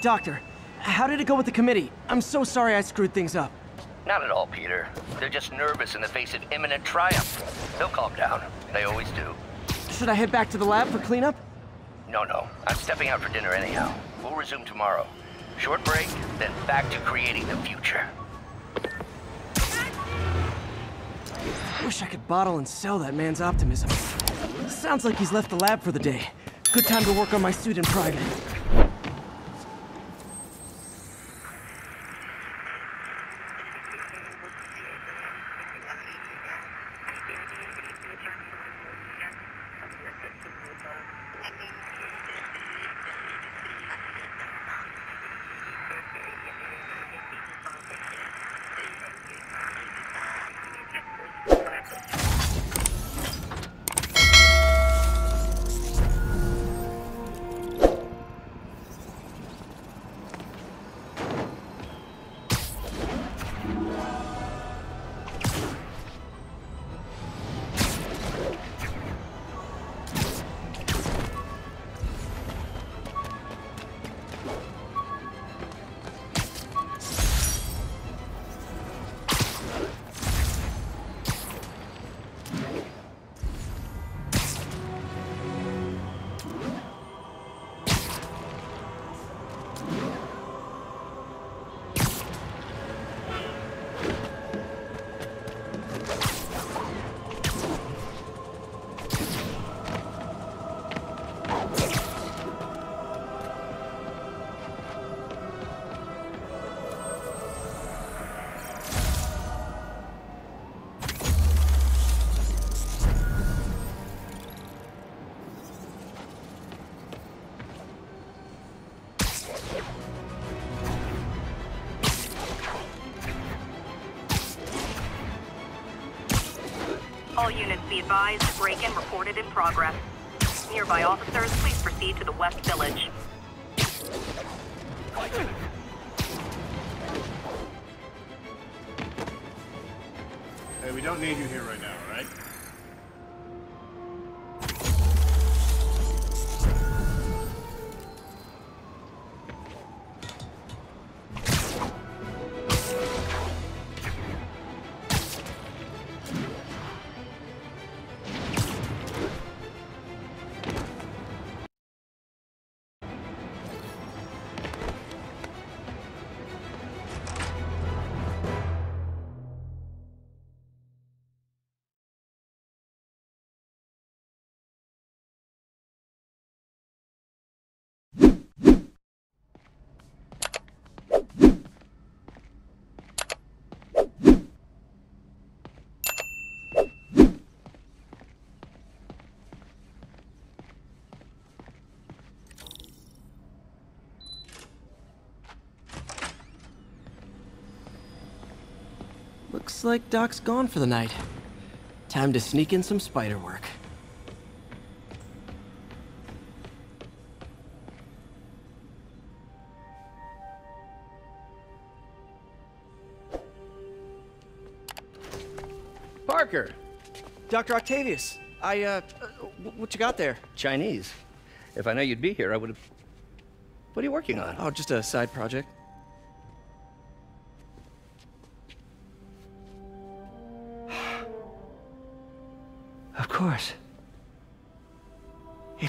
Doctor, how did it go with the committee? I'm so sorry I screwed things up. Not at all, Peter. They're just nervous in the face of imminent triumph. They'll calm down. They always do. Should I head back to the lab for cleanup? No, no. I'm stepping out for dinner anyhow. We'll resume tomorrow. Short break, then back to creating the future. Wish I could bottle and sell that man's optimism. Sounds like he's left the lab for the day. Good time to work on my suit in private. Units be advised, break-in reported in progress. Nearby officers, please proceed to the West Village. Hey, we don't need you here right now, right? Looks like Doc's gone for the night. Time to sneak in some spider work. Parker! Dr. Octavius, I, uh, uh, what you got there? Chinese. If I know you'd be here, I would have... What are you working on? Oh, just a side project.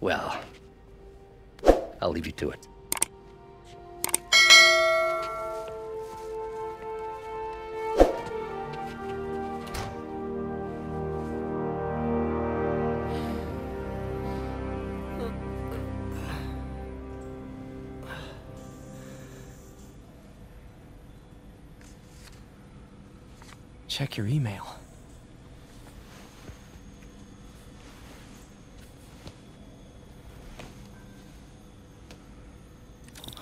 Well, I'll leave you to it. Check your email.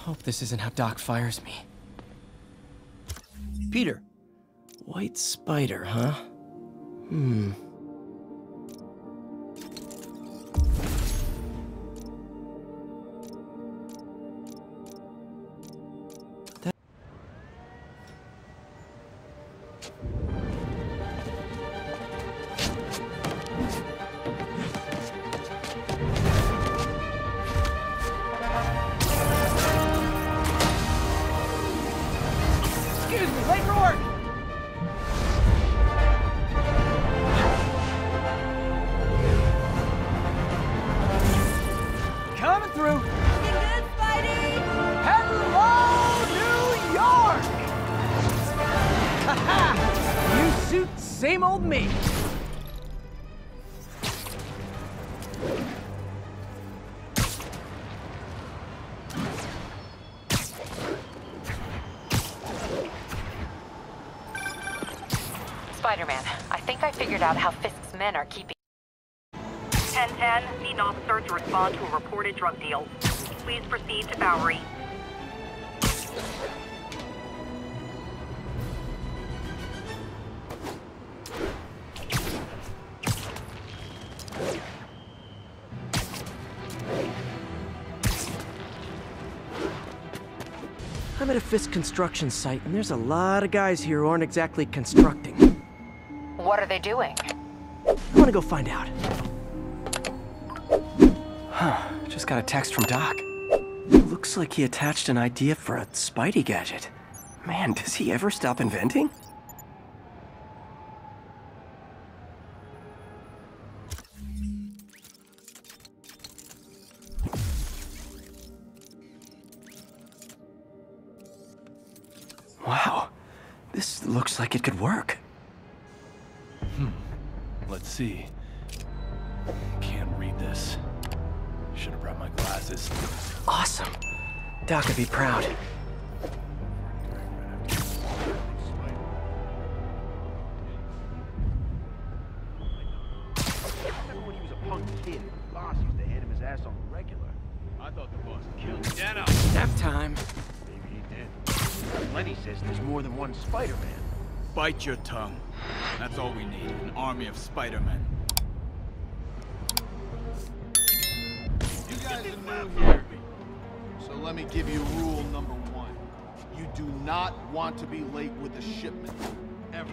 Hope this isn't how Doc fires me. Peter. White spider, huh? Hmm. Same old me. Spider-Man, I think I figured out how Fisk's men are keeping... 1010, need an officer to respond to a reported drug deal. Please proceed to Bowery. I'm at a Fisk construction site, and there's a lot of guys here who aren't exactly constructing. What are they doing? I wanna go find out. Huh, just got a text from Doc. Looks like he attached an idea for a Spidey gadget. Man, does he ever stop inventing? This looks like it could work. Hmm. Let's see. Can't read this. Should have brought my glasses. Awesome. Doc would be proud. Remember when he was a punk kid? The boss used to hand him his ass on the regular. I thought the boss killed him. Nap time. Maybe he did. Lenny says there's more than one Spider-Man. Bite your tongue. That's all we need. An army of Spider-Men. You guys are new here, so let me give you rule number one. You do not want to be late with a shipment. Ever.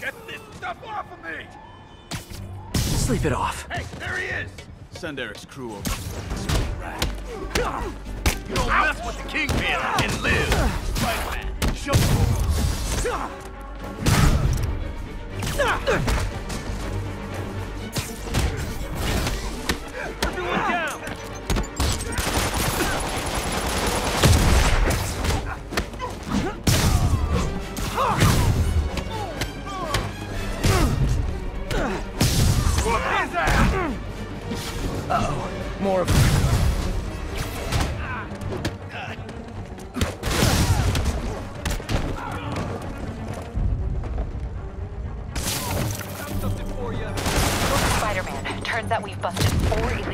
Get this stuff off of me! Sleep it off. Hey, there he is! Send Eric's crew over. You don't mess with the Kingpin and live. Spider-Man. Show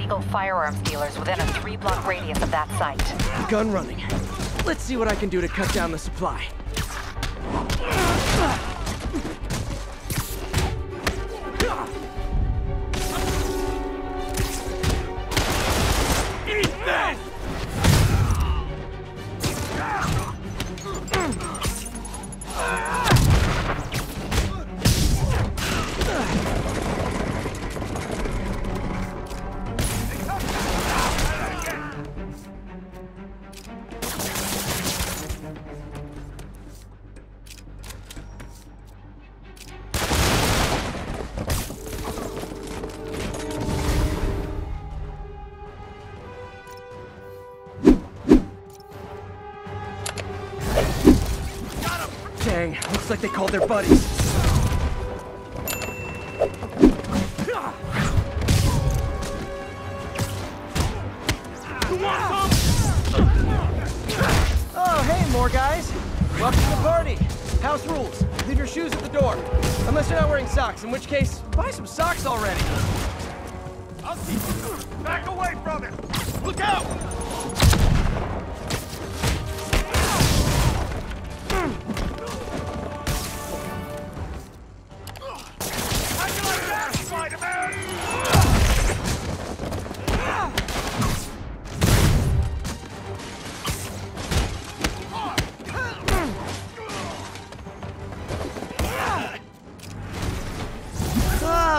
illegal firearms dealers within a three-block radius of that site. Gun running. Let's see what I can do to cut down the supply. Eat this! Dang, looks like they called their buddies. Oh, hey, more guys. Welcome to the party. House rules. Leave your shoes at the door. Unless you're not wearing socks, in which case, buy some socks already. I'll see you. Back away from him. Look out!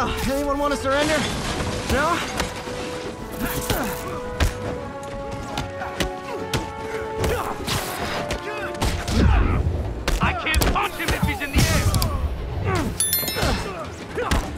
Oh, anyone want to surrender? No? I can't punch him if he's in the air!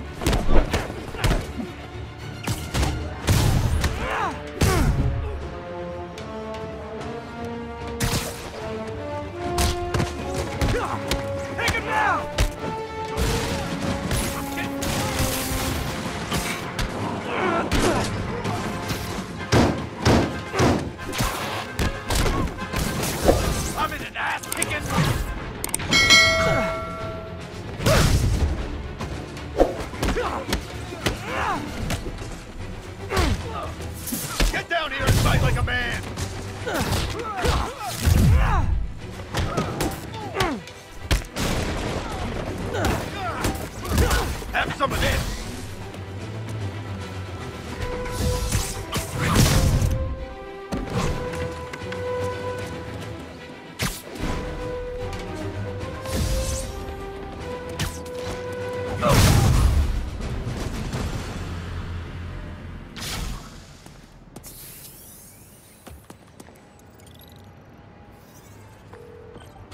Ugh!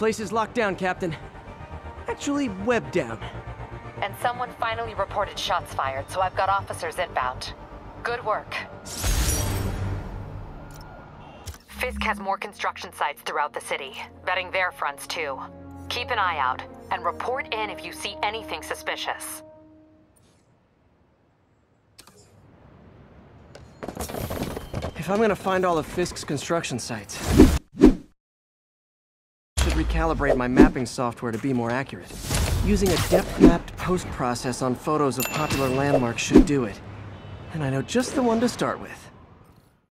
Place is locked down, Captain. Actually, webbed down. And someone finally reported shots fired, so I've got officers inbound. Good work. Fisk has more construction sites throughout the city, vetting their fronts too. Keep an eye out, and report in if you see anything suspicious. If I'm gonna find all of Fisk's construction sites, recalibrate my mapping software to be more accurate. Using a depth-mapped post-process on photos of popular landmarks should do it. And I know just the one to start with.